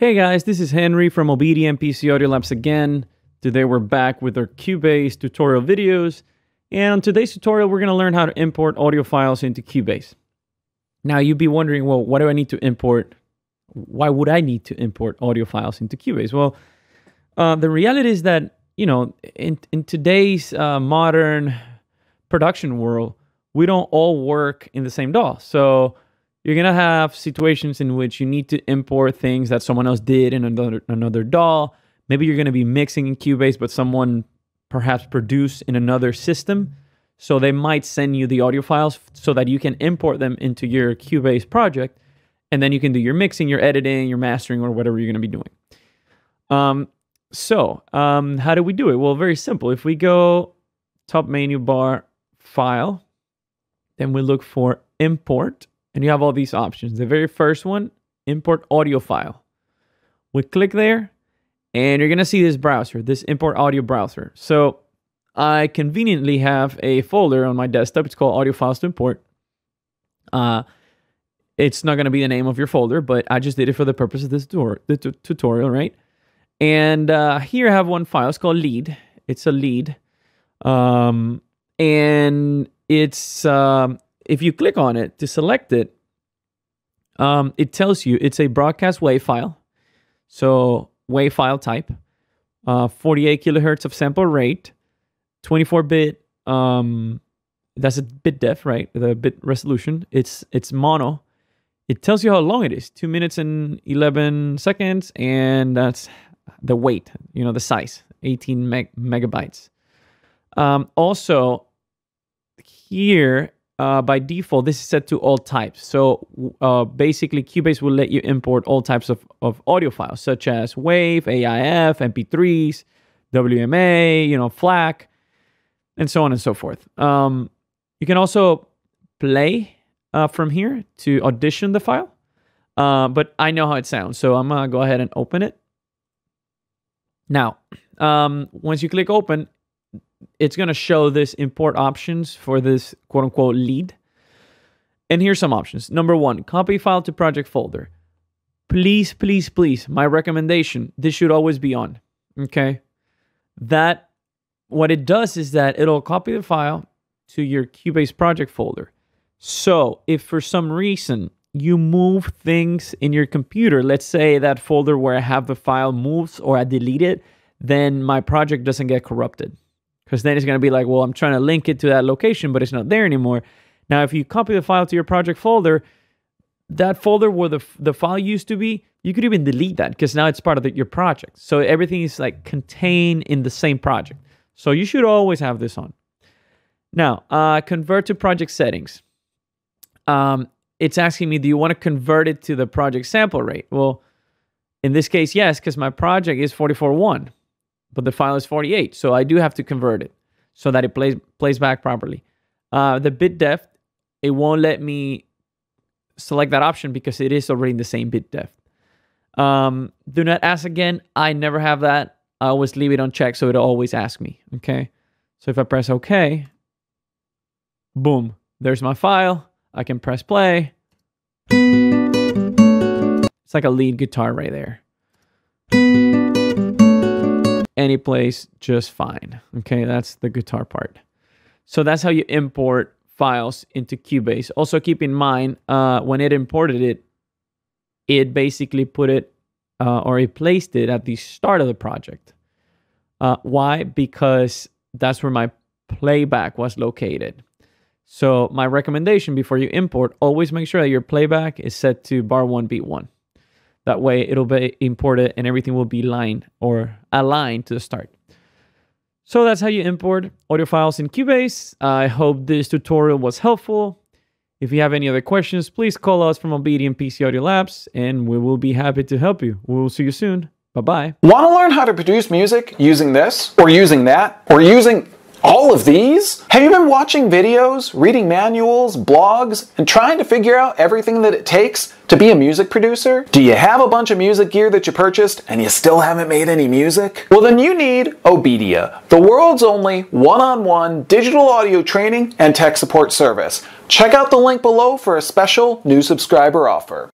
Hey guys, this is Henry from Obedia and PC Audio Labs again. Today we're back with our Cubase tutorial videos. And on today's tutorial, we're going to learn how to import audio files into Cubase. Now you'd be wondering, well, what do I need to import? Why would I need to import audio files into Cubase? Well, uh, the reality is that, you know, in, in today's uh, modern production world, we don't all work in the same DAW. So you're gonna have situations in which you need to import things that someone else did in another another DAW. Maybe you're gonna be mixing in Cubase, but someone perhaps produced in another system. So they might send you the audio files so that you can import them into your Cubase project, and then you can do your mixing, your editing, your mastering, or whatever you're gonna be doing. Um, so um, how do we do it? Well, very simple. If we go top menu bar, file, then we look for import and you have all these options. The very first one, import audio file. We click there and you're going to see this browser, this import audio browser. So I conveniently have a folder on my desktop. It's called audio files to import. Uh, it's not going to be the name of your folder, but I just did it for the purpose of this tour, the tutorial, right? And uh, here I have one file. It's called lead. It's a lead. Um, and it's um, if you click on it to select it, um, it tells you it's a broadcast WAV file. So WAV file type, uh, 48 kilohertz of sample rate, 24 bit. Um, that's a bit depth, right? The bit resolution. It's it's mono. It tells you how long it is, two minutes and 11 seconds, and that's the weight. You know the size, 18 meg- megabytes. Um, also, here uh, by default, this is set to all types. So uh, basically, Cubase will let you import all types of, of audio files, such as WAV, AIF, MP3s, WMA, you know, FLAC, and so on and so forth. Um, you can also play uh, from here to audition the file, uh, but I know how it sounds, so I'm gonna go ahead and open it. Now, um, once you click open, it's going to show this import options for this quote unquote lead. And here's some options. Number one, copy file to project folder. Please, please, please, my recommendation, this should always be on. Okay. That, what it does is that it'll copy the file to your Cubase project folder. So if for some reason you move things in your computer, let's say that folder where I have the file moves or I delete it, then my project doesn't get corrupted because then it's going to be like, well, I'm trying to link it to that location, but it's not there anymore. Now, if you copy the file to your project folder, that folder where the, the file used to be, you could even delete that because now it's part of the, your project. So everything is like contained in the same project. So you should always have this on. Now, uh, convert to project settings. Um, it's asking me, do you want to convert it to the project sample rate? Well, in this case, yes, because my project is 44.1 but the file is 48. So I do have to convert it so that it plays plays back properly. Uh, the bit depth, it won't let me select that option because it is already in the same bit depth. Um, do not ask again. I never have that. I always leave it unchecked so it'll always ask me. Okay. So if I press OK, boom, there's my file. I can press play. It's like a lead guitar right there any place just fine. Okay, that's the guitar part. So that's how you import files into Cubase. Also keep in mind, uh, when it imported it, it basically put it uh, or it placed it at the start of the project. Uh, why? Because that's where my playback was located. So my recommendation before you import, always make sure that your playback is set to bar one beat one. That way it'll be imported and everything will be lined or aligned to the start. So that's how you import audio files in Cubase. I hope this tutorial was helpful. If you have any other questions, please call us from Obedia and PC Audio Labs and we will be happy to help you. We will see you soon. Bye-bye. Want to learn how to produce music using this or using that or using all of these? Have you been watching videos, reading manuals, blogs, and trying to figure out everything that it takes to be a music producer? Do you have a bunch of music gear that you purchased and you still haven't made any music? Well then you need Obedia, the world's only one-on-one digital audio training and tech support service. Check out the link below for a special new subscriber offer.